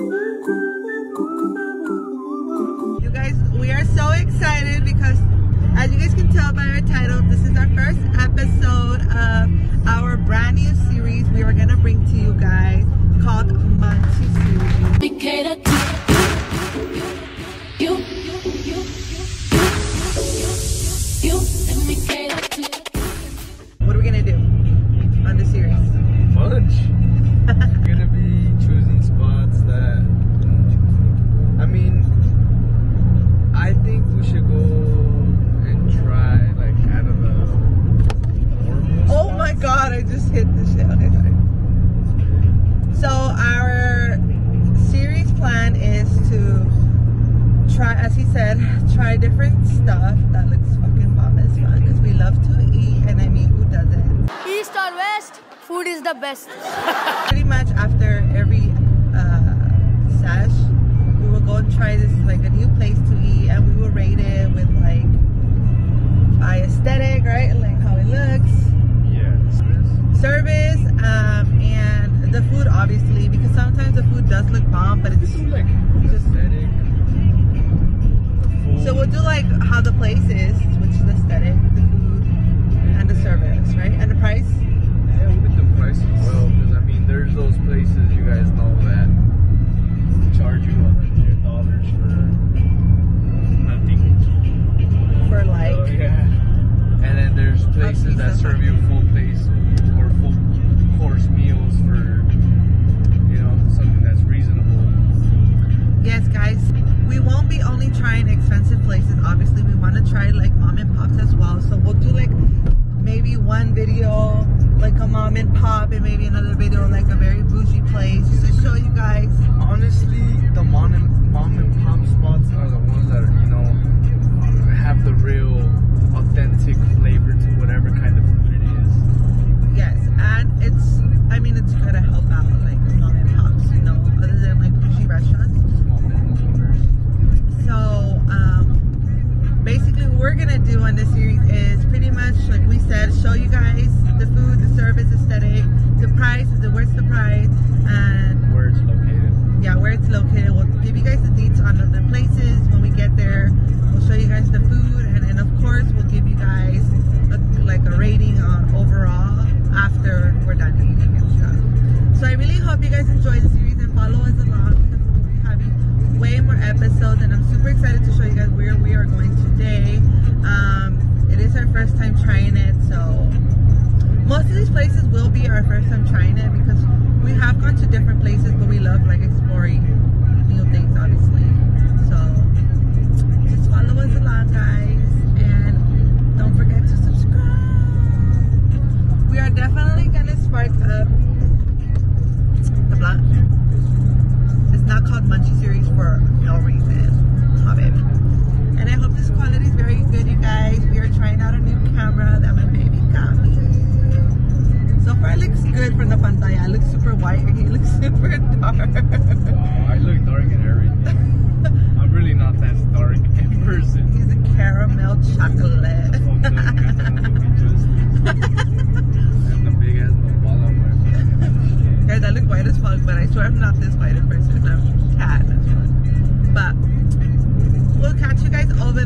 You guys, we are so excited because as you guys can tell by our title, this is our first episode of our brand new series we are gonna bring to you guys try, as he said, try different stuff that looks fucking bomb as fun because we love to eat, and I mean, who doesn't? East or west, food is the best. Pretty much after every uh, sesh, we will go and try this like a new place to eat, and we will rate it with like by aesthetic, right? Like how it looks. Yes. service um, and the food obviously because sometimes the food does look bomb but it's This is like just aesthetic. The so we'll food. do like how the place is which is aesthetic the food and the service right and the price Yeah, look at the price as well. Because I mean, there's those places you guys know that charge you a hundred dollars for nothing. for like Oh yeah. And then there's places that serve you full place or full course meals for you know something that's reasonable. yes guys we won't be only trying expensive places. Obviously we want to try like mom and pops as well. So we'll do like maybe one video like a mom and pop and maybe another video like a very bougie place episodes, and I'm super excited to show you guys where we are going today. Um, it is our first time trying it, so most of these places will be our first time trying it because we have gone to different places, but we love like exploring new things, obviously. So just follow us along, guys, and don't forget to subscribe. We are definitely gonna spark up the blunt. Not called Munchie Series for no reason. Oh, baby. And I hope this quality is very good, you guys. We are trying out a new camera that my baby got me. So far, it looks good from the pantalla. It looks super white, and he looks super dark. Wow, I look dark and everything. I'm really not that dark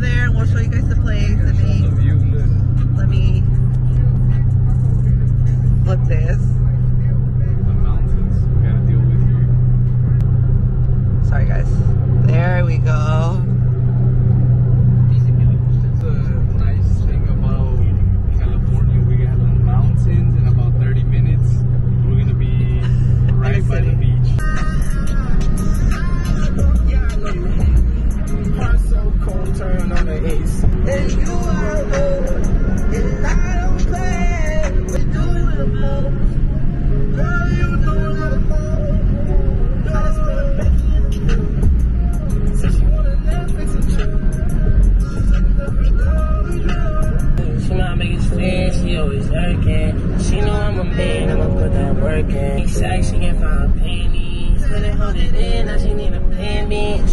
there, and we'll show you guys the place. Let me, let me flip this.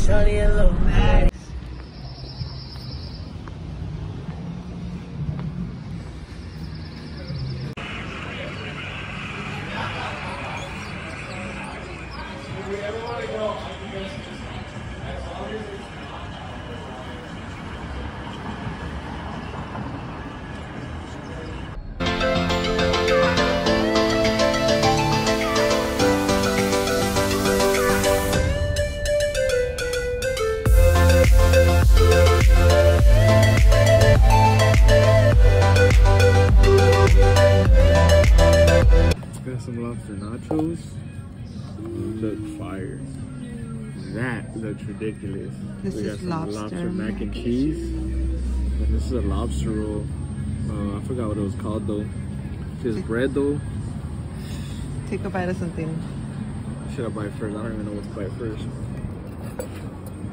Shorty a little bad. Some nachos. Look fire. That looks ridiculous. This we got is some lobster mac and cheese. And this is a lobster roll. Uh, I forgot what it was called though. Just bread though. Take a bite of something. Should I bite first? I don't even know what to bite first.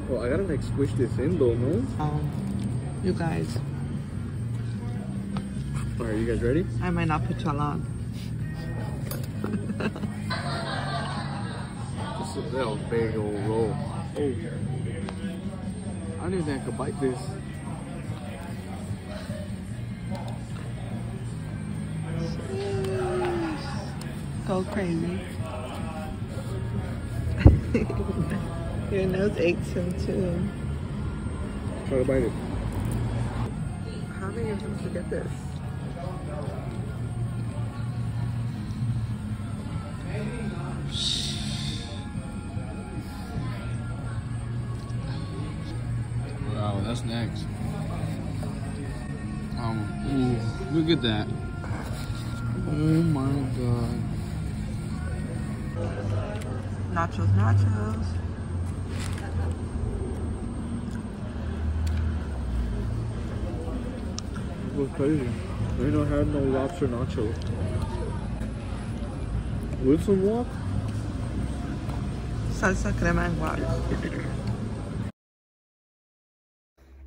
Well, I gotta like squish this in though, no? Um, you guys, Alright, you guys ready? I might not put y'all on. This is a big old roll. Oh. I didn't even think I could bite this. Go crazy. Your nose aches him too. Try to bite it. How many of them to get this? Look at that. Oh my god. Nachos, nachos. It was crazy. I don't have no lobster nacho. With some walk? Salsa crema and guac.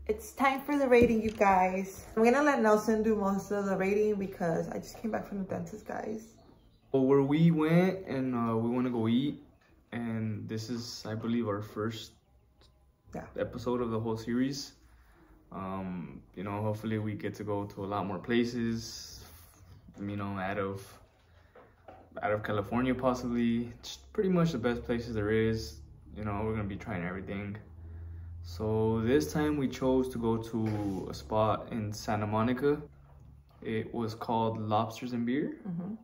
It's time for the rating, you guys. I'm gonna let Nelson do most of the rating because I just came back from the dentist, guys. Well, where we went and uh, we want to go eat, and this is, I believe, our first Yeah. episode of the whole series. Um, you know, hopefully we get to go to a lot more places. You know, out of out of California, possibly. Just pretty much the best places there is. You know, we're gonna be trying everything. So this time we chose to go to a spot in Santa Monica. It was called Lobsters and Beer. Mm-hmm.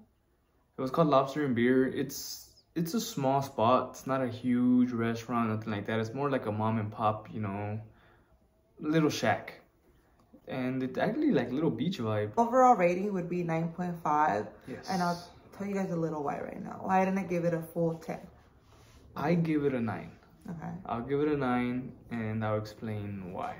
It was called Lobster and Beer. It's it's a small spot. It's not a huge restaurant, nothing like that. It's more like a mom and pop, you know, little shack. And it's actually like little beach vibe. Overall rating would be 9.5. Yes. And I'll tell you guys a little why right now. Why didn't I give it a full 10? I give it a nine. Okay. I'll give it a nine, and I'll explain why.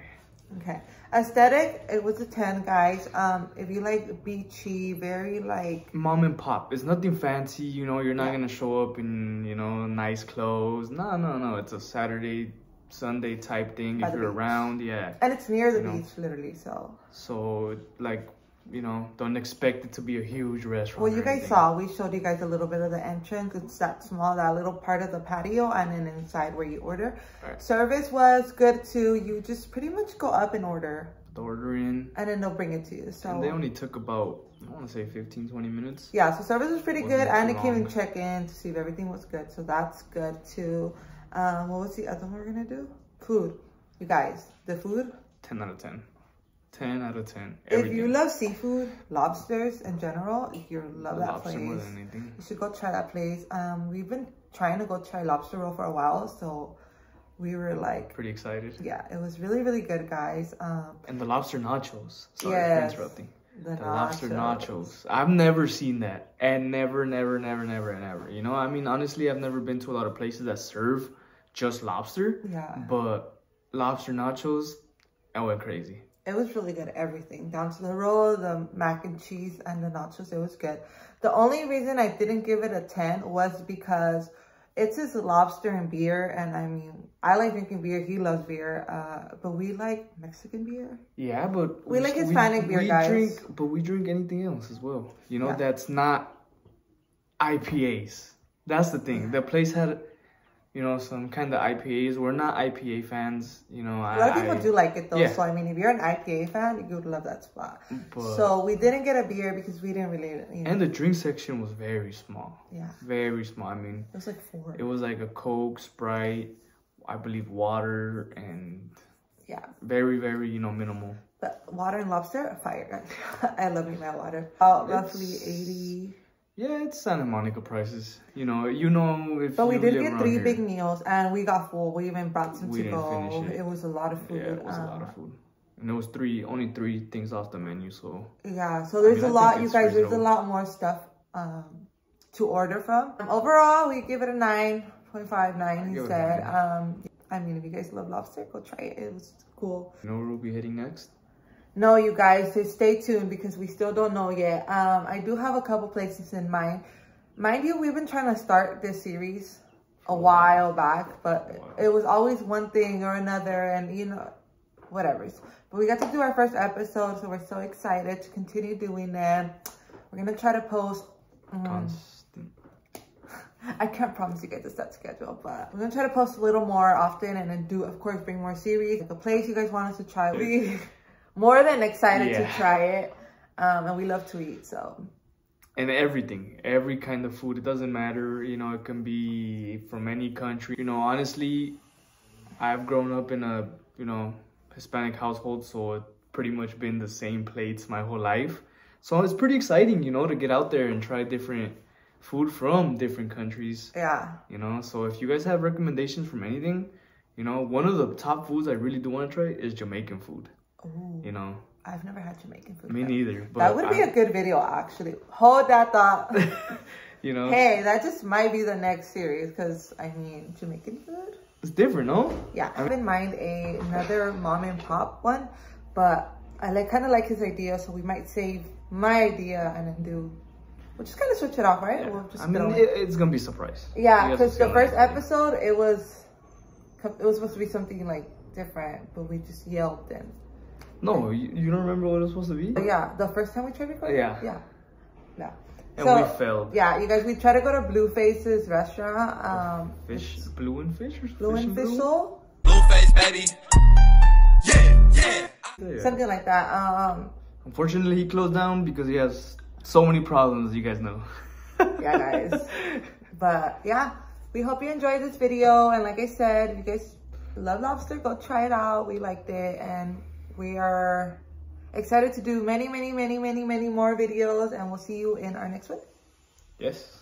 Okay. Aesthetic, it was a 10, guys. Um, if you like beachy, very like Mom and pop. It's nothing fancy, you know. You're not Yeah. gonna show up in you know nice clothes. No, no, no. It's a Saturday, Sunday type thing. By if you're beach. around, yeah. and it's near the You know. beach literally, so So like, you know, don't expect it to be a huge restaurant. Well, you guys anything. saw, we showed you guys a little bit of the entrance. It's that small, that little part of the patio and then inside where you order. Right. Service was good too. You just pretty much go up and order the order in, and then they'll bring it to you. So and they only took about I want to say 15, 20 minutes. yeah, so service was pretty good and they came and check in to see if everything was good. So that's good too. Um, what was the other one we are gonna do? Food. You guys, the food. 10 out of 10. 10 out of 10. If you love seafood, lobsters in general, if you love that lobster more place, than anything. you should go try that place. Um, we've been trying to go try lobster roll for a while, so we were like, Pretty excited. yeah, it was really, really good, guys. Um, And the lobster nachos. Sorry for interrupting. the, The lobster nachos. I've never seen that. And never, never, never, never, never. You know, I mean, honestly, I've never been to a lot of places that serve just lobster. Yeah. But lobster nachos, I went crazy. It was really good, everything down to the roll, the mac and cheese, and the nachos. It was good. The only reason I didn't give it a 10 was because it's his lobster and beer. And I mean, I like drinking beer. He loves beer. Uh, but we like Mexican beer. Yeah, but We like Hispanic beer, guys. Drink, but we drink anything else as well. You know, Yeah. that's not IPAs. That's the thing. The place had you know, some kind of IPAs. We're not IPA fans, you know. A lot of people I, do like it though. yeah. So I mean, if you're an IPA fan, you would love that spot. But- so we didn't get a beer because we didn't really, you know, And the drink section was very small. yeah, Very small. I mean, it was like four. it was like a Coke, Sprite, I believe water, and yeah, very, very, you know, minimal. but water and lobster, fire. I love me my water. About roughly eighty. Yeah, it's Santa Monica prices. You know, you know if But we did get three here. big meals and we got full. We even brought some to go. It. it. was a lot of food. Yeah, it was a lot um, of food. And there was three, only three things off the menu, so Yeah, so there's mean, I a lot, you guys, there's a lot more stuff um, to order from. Um, overall, we give it a 9.59, he Give it a said. nine. Um, I mean, if you guys love lobster, go try it. It was cool. you know where we'll be heading next? No, you guys, so stay tuned because we still don't know yet. Um, I do have a couple places in mind. Mind you, we've been trying to start this series a while back, but it was always one thing or another, and you know, whatever. But we got to do our first episode, so we're so excited to continue doing them. We're gonna try to post. um. I can't promise you guys a set schedule, but we're gonna try to post a little more often and then do, of course, bring more series. A place you guys want us to try. We more than excited to try it, um, and we love to eat. So. And everything every kind of food it doesn't matter you know it can be from any country you know honestly i've grown up in a you know hispanic household so it's pretty much been the same plates my whole life. So it's pretty exciting you know to get out there and try different food from different countries yeah, you know. So if you guys have recommendations from anything you know one of the top foods i really do want to try is jamaican food Ooh, you know I've never had Jamaican food. me though. neither but That would be I- a good video, actually. Hold that thought. you know hey, that just might be the next series because I mean Jamaican food. it's different no Yeah, I have in mind a another mom and pop one, but I like kind of like his idea, so we might save my idea and then do. We'll just kind of switch it off, right? We'll just I mean, it, it's gonna be a surprise. yeah, You have to because the first episode it was it was supposed to be something like different, but we just yelled and. No, you, you don't remember what it was supposed to be? Yeah, the first time we tried recording. Yeah. yeah, yeah. And So, we failed. Yeah, you guys, we tried to go to Blueface's restaurant. Um, Fish, blue and fish, or Blue fish and blue? Fischl, Blueface, baby. Yeah, yeah. Yeah. something like that. Um, Unfortunately, he closed down because he has so many problems. You guys know. yeah, guys. But yeah, we hope you enjoyed this video. And like I said, if you guys love lobster, go try it out. We liked it. And we are excited to do many, many, many, many, many more videos. And we'll see you in our next one. yes.